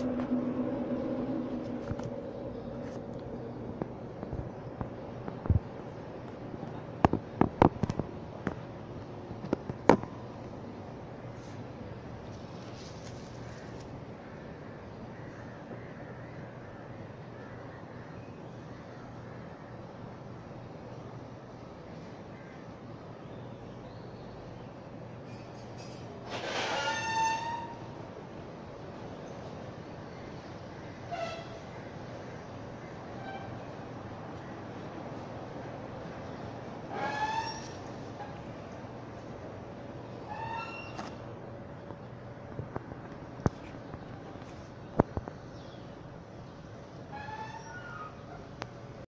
あ。